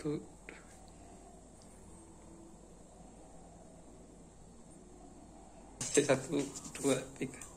tu. Satu dua tiga.